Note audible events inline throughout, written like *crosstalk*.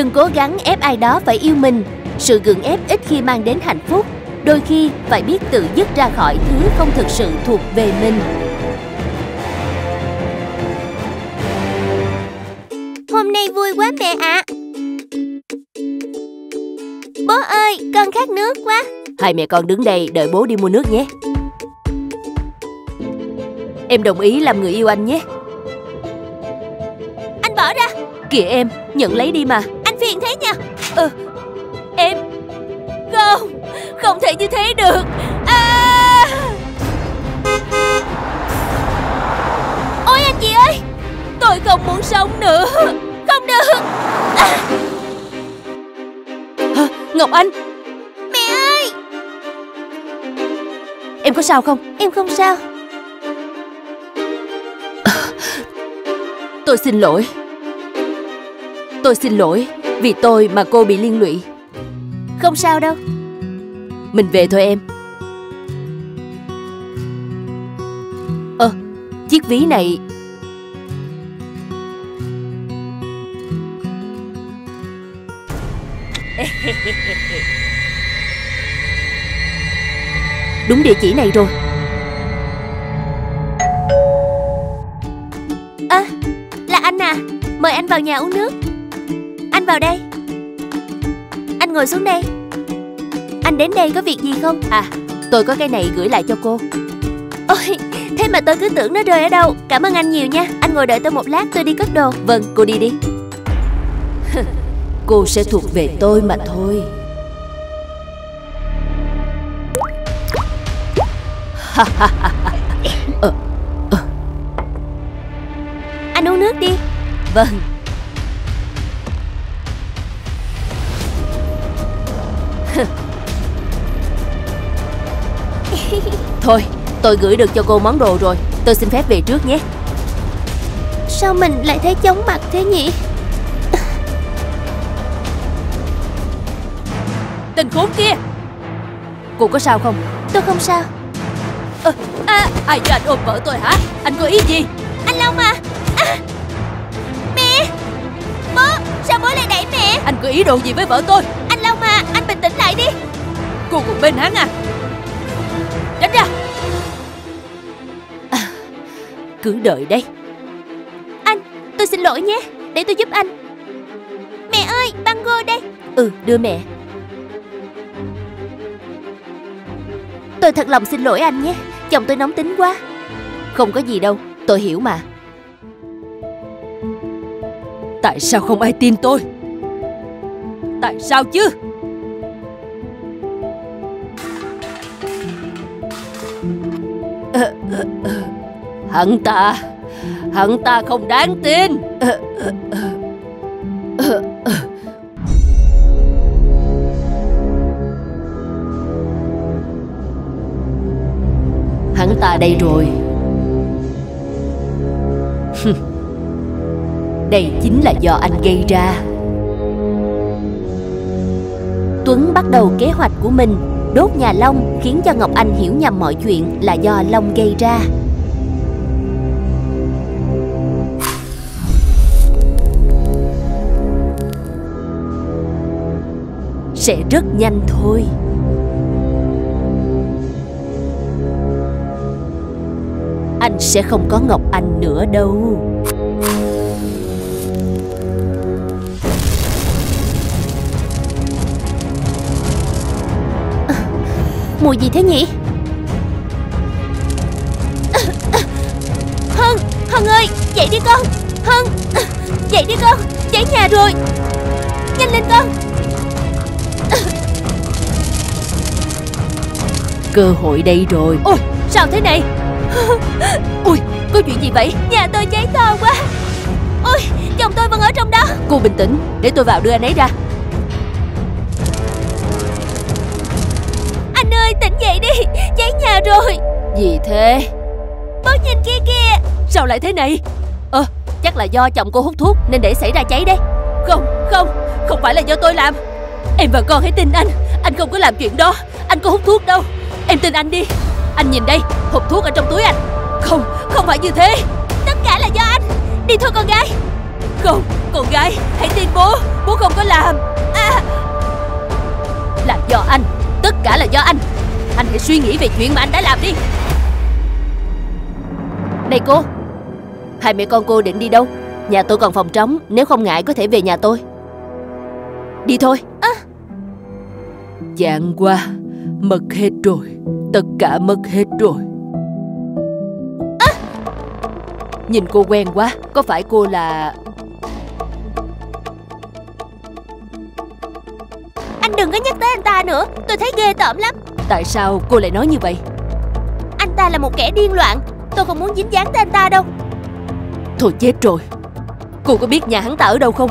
Đừng cố gắng ép ai đó phải yêu mình. Sự gượng ép ít khi mang đến hạnh phúc. Đôi khi phải biết tự dứt ra khỏi thứ không thực sự thuộc về mình. Hôm nay vui quá mẹ ạ. Bố ơi con khát nước quá. Hai mẹ con đứng đây đợi bố đi mua nước nhé. Em đồng ý làm người yêu anh nhé. Anh bỏ ra. Kìa em, nhận lấy đi mà phiền thế nha Ờ, em Không, không thể như thế được à! Ôi anh chị ơi Tôi không muốn sống nữa Không được à! Hả? Ngọc Anh Mẹ ơi Em có sao không? Em không sao Tôi xin lỗi Tôi xin lỗi Vì tôi mà cô bị liên lụy. Không sao đâu. Mình về thôi em. Ơ Chiếc ví này. *laughs* Đúng địa chỉ này rồi. À là anh à? Mời anh vào nhà uống nước vào đây. Anh ngồi xuống đây. Anh đến đây có việc gì không? À tôi có cái này gửi lại cho cô. Ôi Thế mà tôi cứ tưởng nó rơi ở đâu. Cảm ơn anh nhiều nha. Anh ngồi đợi tôi một lát tôi đi cất đồ. Vâng cô đi đi. *laughs* Cô sẽ thuộc về tôi mà thôi. *laughs* Ờ, ờ, Anh uống nước đi. Vâng Thôi tôi gửi được cho cô món đồ rồi Tôi xin phép về trước nhé. Sao mình lại thấy chóng mặt thế nhỉ? Tình khốn kia! Cô có sao không? Tôi không sao. À, à, Ai cho anh ôm vợ tôi hả? Anh có ý gì? Anh Long à, à Mẹ! Bố Sao bố lại đẩy mẹ? Anh có ý đồ gì với vợ tôi? Anh Long à Anh bình tĩnh lại đi. Cô còn bên hắn à? Tránh ra cứ đợi đây. Anh Tôi xin lỗi nhé Để tôi giúp anh. Mẹ ơi băng đây. Ừ đưa mẹ. Tôi thật lòng xin lỗi anh nhé Chồng tôi nóng tính quá. Không có gì đâu Tôi hiểu mà. Tại sao không ai tin tôi? Tại sao chứ? Uh, uh, uh. Hắn ta. Hắn ta không đáng tin. Hắn ta đây rồi. *laughs* Đây chính là do anh gây ra. Tuấn bắt đầu kế hoạch của mình, Đốt nhà Long khiến cho Ngọc Anh hiểu nhầm mọi chuyện là do Long gây ra. Sẽ rất nhanh thôi. Anh sẽ không có Ngọc Anh nữa đâu. Mùi gì thế nhỉ? Hân Hân ơi, Dậy đi con. Hân, Dậy đi con Cháy nhà rồi. Nhanh lên con. Cơ hội đây rồi. Ôi sao thế này? *laughs* Ôi có chuyện gì vậy? Nhà tôi cháy to quá. Ôi chồng tôi vẫn ở trong đó. Cô bình tĩnh Để tôi vào đưa anh ấy ra. Anh ơi tỉnh dậy đi. Cháy nhà rồi. Gì thế? Bố nhìn kia kìa. Sao lại thế này? Ờ chắc là do chồng cô hút thuốc Nên để xảy ra cháy đấy. Không không Không phải là do tôi làm Em và con hãy tin anh. Anh không có làm chuyện đó. Anh có hút thuốc đâu. Em tin anh đi. Anh nhìn đây, Hộp thuốc ở trong túi anh. Không Không phải như thế. Tất cả là do anh. Đi thôi con gái. Không, Con gái, Hãy tin bố. Bố không có làm. À. Là do anh. Tất cả là do anh. Anh hãy suy nghĩ về chuyện mà anh đã làm đi. Này cô, Hai mẹ con cô định đi đâu? Nhà tôi còn phòng trống, Nếu không ngại có thể về nhà tôi. Đi thôi. À. Chạng qua Mất hết rồi. Tất cả mất hết rồi. À. Nhìn cô quen quá Có phải cô là Anh đừng có nhắc tới anh ta nữa Tôi thấy ghê tởm lắm. Tại sao cô lại nói như vậy? Anh ta là một kẻ điên loạn Tôi không muốn dính dáng tới anh ta đâu. Thôi chết rồi. Cô có biết nhà hắn ta ở đâu không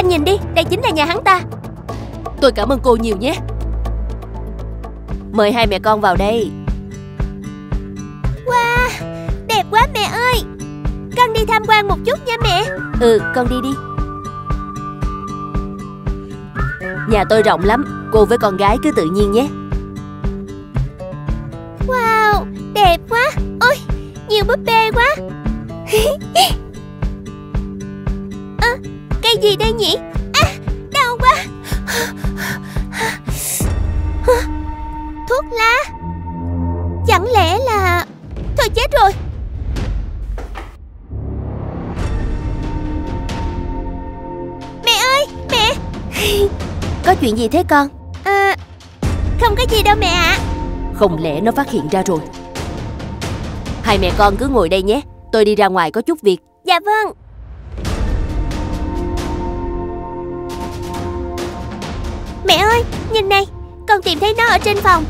anh nhìn đi Đây chính là nhà hắn ta. Tôi cảm ơn cô nhiều nhé. Mời hai mẹ con vào đây. Wow Đẹp quá mẹ ơi. Con đi tham quan một chút nha mẹ. Ừ con đi đi. Nhà tôi rộng lắm Cô với con gái cứ tự nhiên nhé. Wow Đẹp quá. Ôi Nhiều búp bê quá *laughs* gì đây nhỉ? À, Đau quá. Thuốc lá. Chẳng lẽ là Thôi chết rồi. Mẹ ơi Mẹ. *laughs* Có chuyện gì thế con? À, Không có gì đâu mẹ ạ. À. Không lẽ nó phát hiện ra rồi? Hai mẹ con cứ ngồi đây nhé. Tôi đi ra ngoài có chút việc. Dạ vâng Mẹ ơi Nhìn này Con tìm thấy nó ở trên phòng.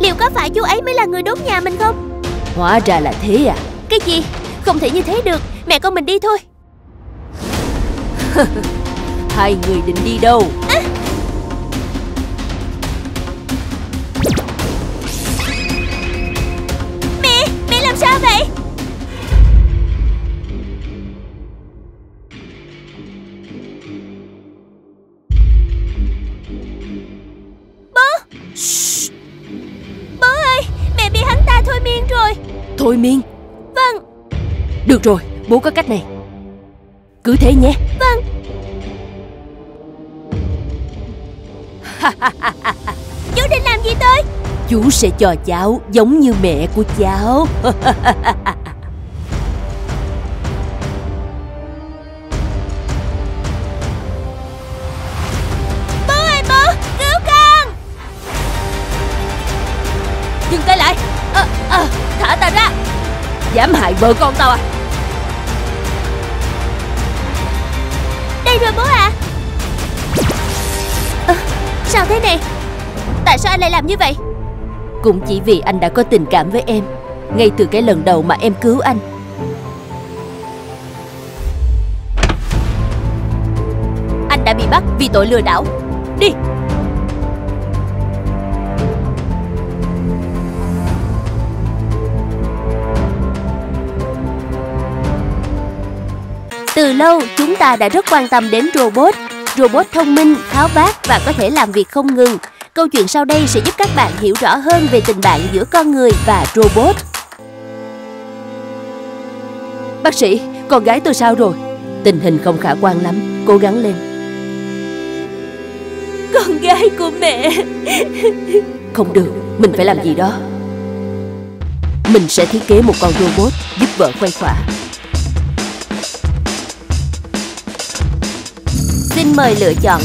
Liệu có phải chú ấy mới là người đốt nhà mình không? Hóa ra là thế à? Cái gì? Không thể như thế được Mẹ con mình đi thôi. *laughs* Hai người định đi đâu? À. miên. Vâng. Được rồi, Bố có cách này. Cứ thế nhé. Vâng. *laughs* Chú định làm gì tôi? Chú sẽ cho cháu giống như mẹ của cháu. *laughs* Dám hại vợ con tao à? Đây rồi bố à. à, Sao thế này? Tại sao anh lại làm như vậy? Cũng chỉ vì anh đã có tình cảm với em Ngay từ cái lần đầu mà em cứu anh. Anh đã bị bắt vì tội lừa đảo. Đi lâu chúng ta đã rất quan tâm đến robot. Robot thông minh, tháo vát và có thể làm việc không ngừng. Câu chuyện sau đây sẽ giúp các bạn hiểu rõ hơn về tình bạn giữa con người và robot. Bác sĩ, con gái tôi sao rồi? Tình hình không khả quan lắm, cố gắng lên. Con gái của mẹ. Không được, mình phải làm gì đó. Mình sẽ thiết kế một con robot giúp vợ khuây khỏa Xin mời lựa chọn.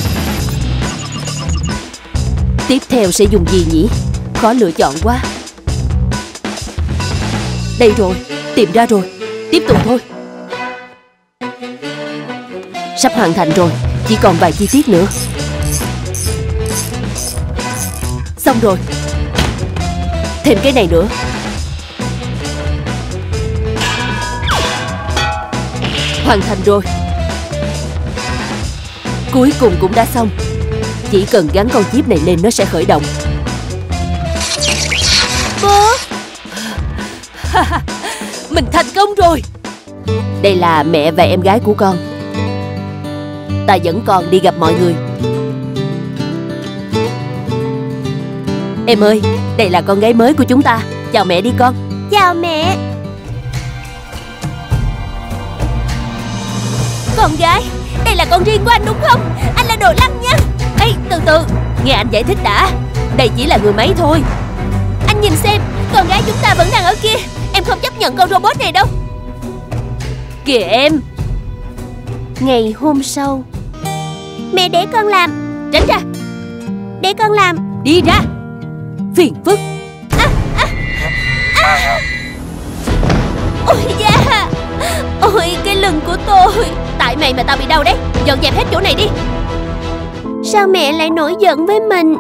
Tiếp theo sẽ dùng gì nhỉ? Khó lựa chọn quá. Đây rồi, tìm ra rồi. Tiếp tục thôi. Sắp hoàn thành rồi Chỉ còn vài chi tiết nữa. Xong rồi. Thêm cái này nữa. Hoàn thành rồi. Cuối cùng cũng đã xong. Chỉ cần gắn con chip này lên nó sẽ khởi động. Bố! *laughs* Mình thành công rồi! Đây là mẹ và em gái của con. Ta dẫn con đi gặp mọi người. Em ơi, đây là con gái mới của chúng ta. Chào mẹ đi con. Chào mẹ. Con gái Đây là con riêng của anh đúng không? Anh là đồ lăng nhá Ê từ từ Nghe anh giải thích đã. Đây chỉ là người máy thôi. Anh nhìn xem Con gái chúng ta vẫn đang ở kia. Em không chấp nhận con robot này đâu. Kìa em. Ngày hôm sau Mẹ để con làm. Tránh ra. Để con làm. Đi ra. Phiền phức. Ôi da. Ôi cái lưng của tôi Tại mày mà tao bị đau đấy. Dọn dẹp hết chỗ này đi. Sao mẹ lại nổi giận với mình?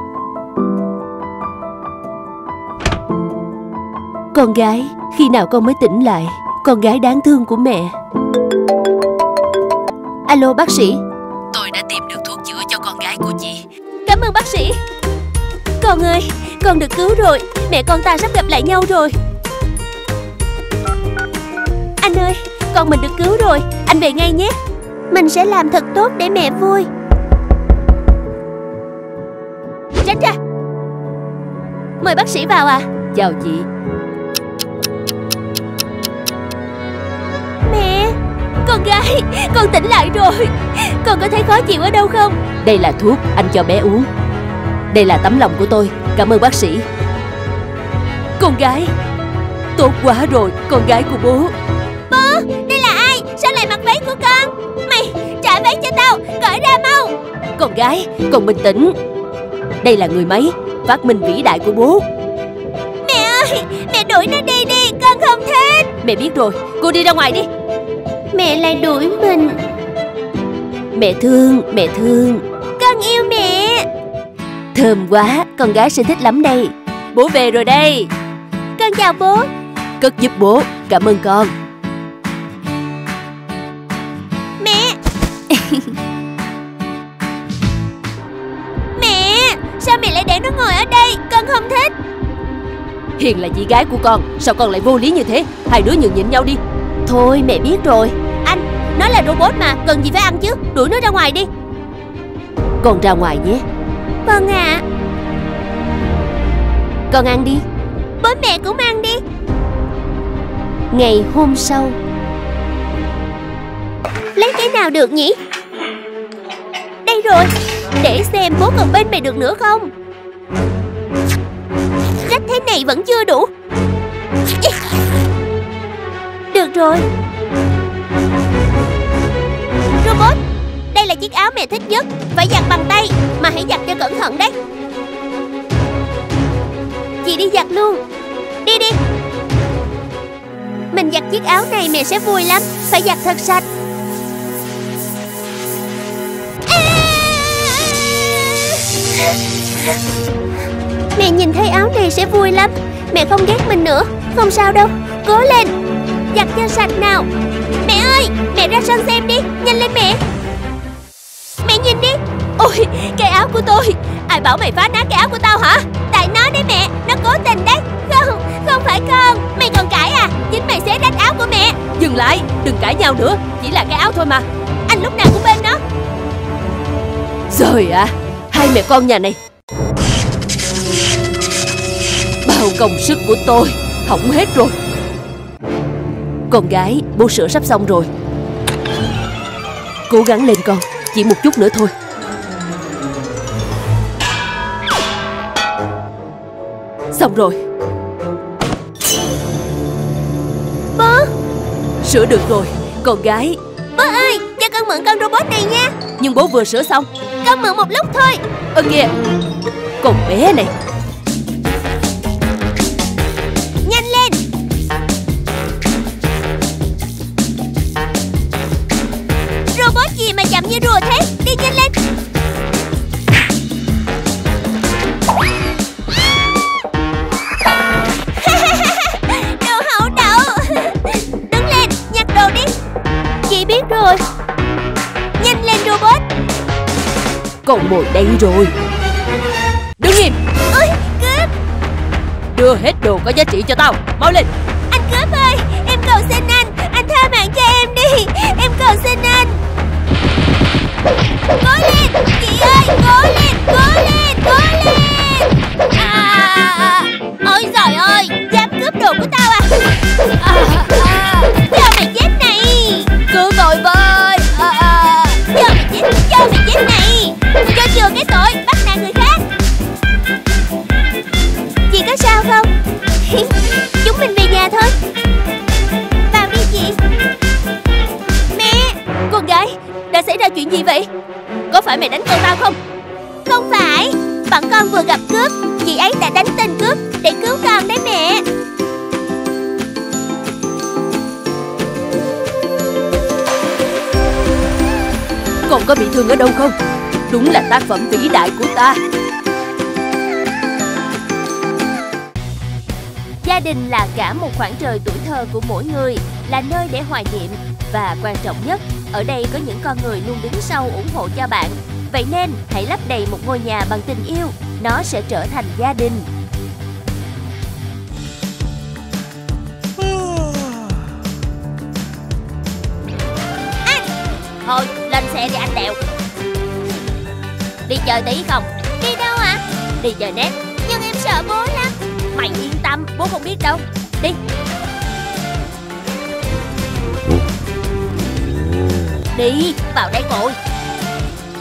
Con gái Khi nào con mới tỉnh lại Con gái đáng thương của mẹ. Alo bác sĩ. Tôi đã tìm được thuốc chữa cho con gái của chị. Cảm ơn bác sĩ. Con ơi Con được cứu rồi. Mẹ con ta sắp gặp lại nhau rồi. Anh ơi Con mình được cứu rồi. Anh về ngay nhé Mình sẽ làm thật tốt để mẹ vui. Tránh ra Mời bác sĩ vào à. Chào chị. Mẹ Con gái Con tỉnh lại rồi. Con có thấy khó chịu ở đâu không? Đây là thuốc anh cho bé uống. Đây là tấm lòng của tôi. Cảm ơn bác sĩ. Con gái Tốt quá rồi Con gái của bố Bố Con gái Con bình tĩnh. Đây là người máy Phát minh vĩ đại của bố. Mẹ ơi Mẹ đuổi nó đi đi Con không thích. Mẹ biết rồi Cô đi ra ngoài đi. Mẹ lại đuổi mình. Mẹ thương Mẹ thương. Con yêu mẹ. Thơm quá Con gái sẽ thích lắm đây. Bố về rồi đây. Con chào bố. Cất giúp bố Cảm ơn con nó ngồi ở đây Con không thích. Hiền là chị gái của con Sao con lại vô lý như thế? Hai đứa nhường nhịn nhau đi. Thôi mẹ biết rồi. Anh Nó là robot mà Cần gì phải ăn chứ? Đuổi nó ra ngoài đi. Con ra ngoài nhé. Vâng ạ. Con ăn đi. Bố mẹ cũng ăn đi. Ngày hôm sau. Lấy cái nào được nhỉ? Đây rồi. Để xem bố còn bên mày được nữa không thế này vẫn chưa đủ. Được rồi. Robot, Đây là chiếc áo mẹ thích nhất. Phải giặt bằng tay, Mà hãy giặt cho cẩn thận đấy. Chị đi giặt luôn. Đi đi. Mình giặt chiếc áo này mẹ sẽ vui lắm. Phải giặt thật sạch. À! Mẹ nhìn thấy áo này sẽ vui lắm. Mẹ không ghét mình nữa. Không sao đâu. Cố lên. Giặt cho sạch nào. Mẹ ơi, Mẹ ra sân xem đi. Nhanh lên mẹ. Mẹ nhìn đi. Ôi, Cái áo của tôi. Ai bảo mày phá nát cái áo của tao hả? Tại nó đấy mẹ. Nó cố tình đấy. *laughs* Không Không phải con. Mày còn cãi à? Chính mày xé rách áo của mẹ. Dừng lại. Đừng cãi nhau nữa. Chỉ là cái áo thôi mà. Anh lúc nào cũng bên nó. Rồi à. Hai mẹ con nhà này Bao công sức của tôi. Hỏng hết rồi. Con gái Bố sữa sắp xong rồi. Cố gắng lên con Chỉ một chút nữa thôi. Xong rồi. Bố! Sửa được rồi. Con gái. Bố ơi Cho con mượn con robot này nha. Nhưng bố vừa sửa xong. Con mượn một lúc thôi. Ơ kìa Con bé này Con mồi đây rồi. Đứng im. Ôi cướp. Đưa hết đồ có giá trị cho tao. Mau lên. Anh cướp ơi Em cầu xin anh. Anh tha mạng cho em đi. Em cầu xin anh. Cố lên. Chị ơi là tác phẩm vĩ đại của ta Gia đình là cả một khoảng trời tuổi thơ của mỗi người, là nơi để hoài niệm và quan trọng nhất, ở đây có những con người luôn đứng sau ủng hộ cho bạn. Vậy nên, hãy lấp đầy một ngôi nhà bằng tình yêu, nó sẽ trở thành gia đình. Thôi lên xe đi anh Đèo Đi chơi tí không? Đi đâu ạ? À? Đi chơi nét Nhưng em sợ bố lắm. Mày yên tâm, bố không biết đâu. Đi. Đi, vào đây ngồi.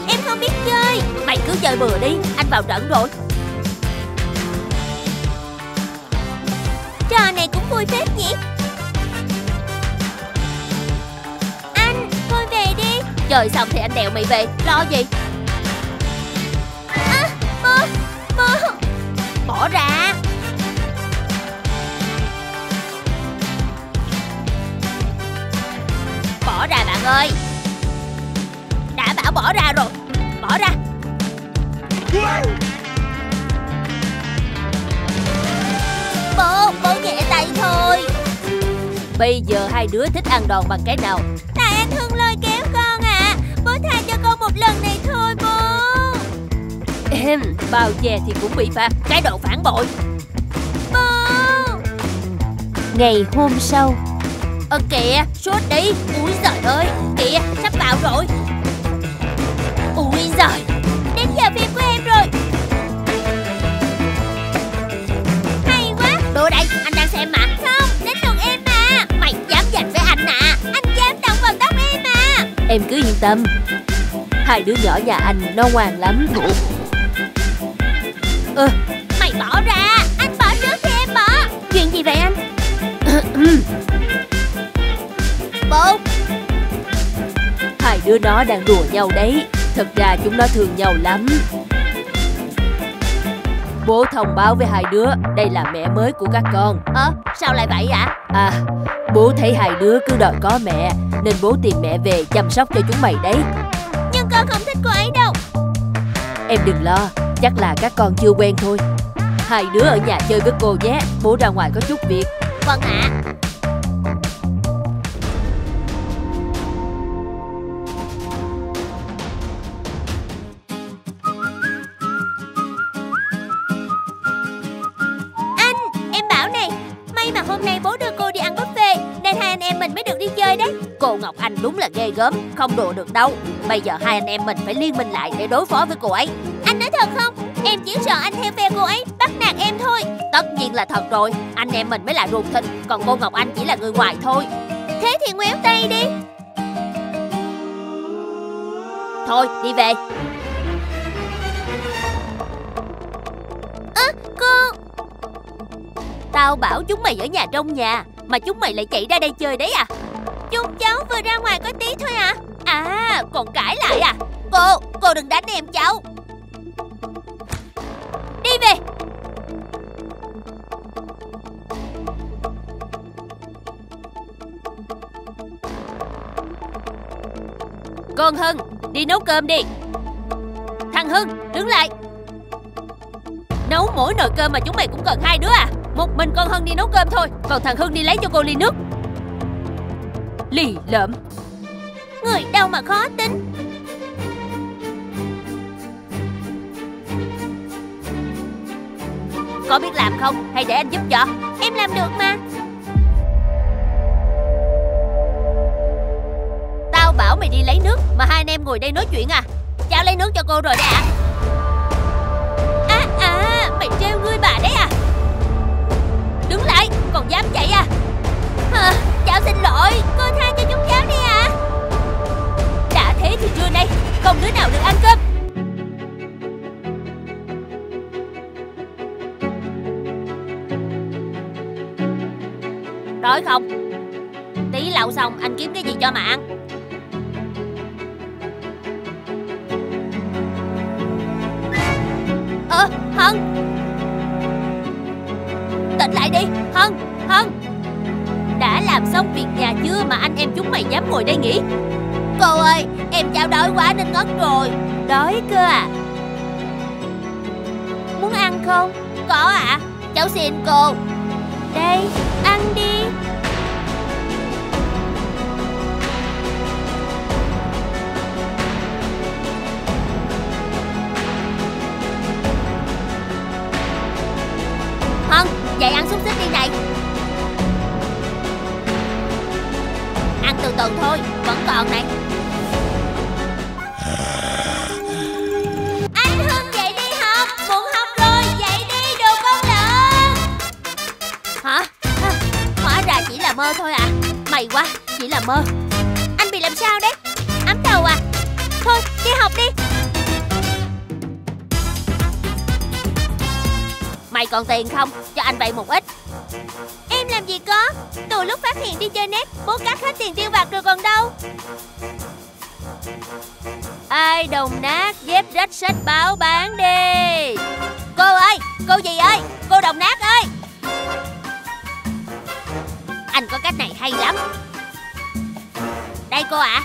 Em không biết chơi. Mày cứ chơi bừa đi, Anh vào trận rồi. Trò này cũng vui phết nhỉ? Anh, thôi về đi. Chơi xong thì anh đèo mày về. Lo gì? Bỏ ra. Bỏ ra bạn ơi. Đã bảo bỏ ra rồi. Bỏ ra. Bố Bố nhẹ tay thôi. Bây giờ hai đứa thích ăn đòn bằng cái nào? Tại anh Hưng lôi kéo con à. Bố tha cho con một lần này bao che thì cũng bị phạt. Cái đồ phản bội. Ngày hôm sau. Ơ kìa, sốt đi. Úi giời ơi, kìa, sắp vào rồi. Úi giời. Đến giờ phim của em rồi. Hay quá. Đồ đây, anh đang xem mà. Không, đến lượt em mà. Mày dám giành với anh à? Anh dám động vào tóc em à? Em cứ yên tâm. Hai đứa nhỏ nhà anh nó ngoan lắm Ơ, Mày bỏ ra Anh bỏ trước khi em bỏ. Chuyện gì vậy anh? *coughs* Bố. Hai đứa nó đang đùa nhau đấy. Thật ra chúng nó thương nhau lắm. Bố thông báo với hai đứa Đây là mẹ mới của các con. Ờ, sao lại vậy ạ? À, bố thấy hai đứa cứ đòi có mẹ Nên bố tìm mẹ về chăm sóc cho chúng mày đấy. Nhưng con không thích cô ấy đâu. Em đừng lo, chắc là các con chưa quen thôi. Hai đứa ở nhà chơi với cô nhé Bố ra ngoài có chút việc. Vâng ạ. Anh, em bảo này May mà hôm nay bố đưa cô đi ăn buffet Nên hai anh em mình mới được đi chơi đấy. Cô Ngọc Anh đúng là ghê gớm Không đùa được đâu. Bây giờ hai anh em mình phải liên minh lại để đối phó với cô ấy Anh nói thật không? Em chỉ sợ anh theo phe cô ấy Bắt nạt em thôi. Tất nhiên là thật rồi. Anh em mình mới là ruột thịt Còn cô Ngọc Anh chỉ là người ngoài thôi. Thế thì ngoéo tay đi. Thôi đi về. Ơ, cô. Tao bảo chúng mày ở nhà trong nhà Mà chúng mày lại chạy ra đây chơi đấy à? Chúng cháu vừa ra ngoài có tí thôi à? À còn cãi lại à? Cô, cô đừng đánh em cháu Con Hưng, đi nấu cơm đi. Thằng Hưng, đứng lại. Nấu mỗi nồi cơm mà chúng mày cũng cần hai đứa à? Một mình con Hưng đi nấu cơm thôi, Còn thằng Hưng đi lấy cho cô ly nước. Lì lợm. Người đâu mà khó tính. Có biết làm không? Hay để anh giúp cho. Em làm được mà. Bảo mày đi lấy nước, Mà hai anh em ngồi đây nói chuyện à? Cháu lấy nước cho cô rồi đấy ạ. À à Mày treo ngươi bà đấy à? Đứng lại, còn dám chạy à? À Cháu xin lỗi, Cô tha cho chúng cháu đi à Đã thế thì trưa nay, Không đứa nào được ăn cơm. Đói không? Tí lậu xong, anh kiếm cái gì cho mà ăn? Hân. Tỉnh lại đi, Hân Hân. Đã làm xong việc nhà chưa mà anh em chúng mày dám ngồi đây nghỉ? Cô ơi, Em chào đói quá nên ngất rồi. Đói cơ à? Muốn ăn không? Có ạ à. Cháu xin cô. Đây. Đi này. Ăn từ từ thôi, vẫn còn này. Anh Hưng dậy đi học, muộn học rồi, dậy đi đồ con lợn Hả? Hóa ra chỉ là mơ thôi à? May quá, chỉ là mơ. Anh bị làm sao đấy? Ấm đầu à? Thôi đi học đi. Mày còn tiền không? Cho anh vay một ít gì có? Từ lúc phát hiện đi chơi net Bố cắt hết tiền tiêu vặt rồi còn đâu. Ai đồng nát dép rách sách báo bán đi. Cô ơi, cô gì ơi, cô đồng nát ơi. Anh có cách này hay lắm. Đây cô ạ.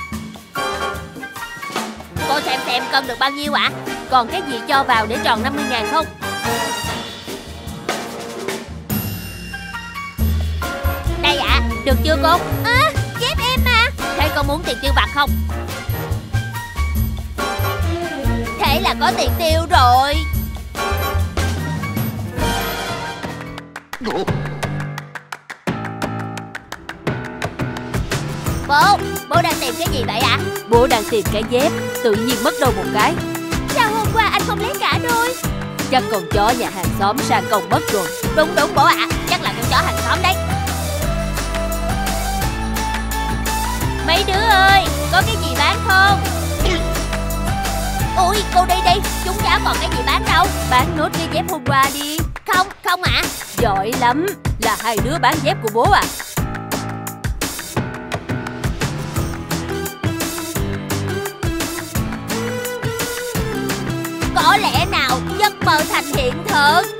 Cô xem xem cân được bao nhiêu ạ. Còn cái gì cho vào để tròn 50 ngàn không? Đây ạ, được chưa cô? À, Dép em mà. Thế cô muốn tiền tiêu vặt không? Thế là có tiền tiêu rồi. Bố, bố đang tìm cái gì vậy ạ? Bố đang tìm cái dép Tự nhiên mất đâu một cái. Sao hôm qua anh không lấy cả đôi? Chắc con chó nhà hàng xóm sang công mất rồi. Đúng đúng bố ạ Chắc là con chó hàng xóm đấy Mấy đứa ơi, Có cái gì bán không? Ui, cô đi đi, Chúng cháu còn cái gì bán đâu. Bán nốt cái dép hôm qua đi. Không không ạ. Giỏi lắm, Là hai đứa bán dép của bố à. Có lẽ nào giấc mơ thành hiện thực?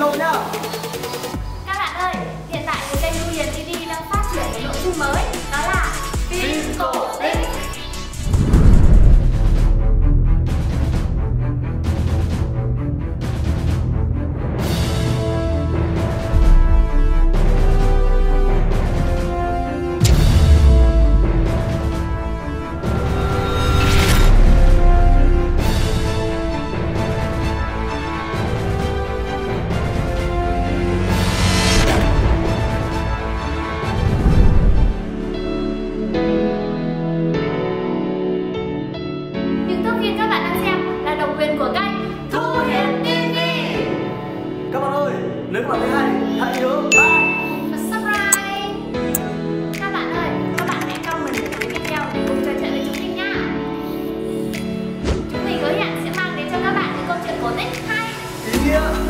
Mình là next time. Yeah.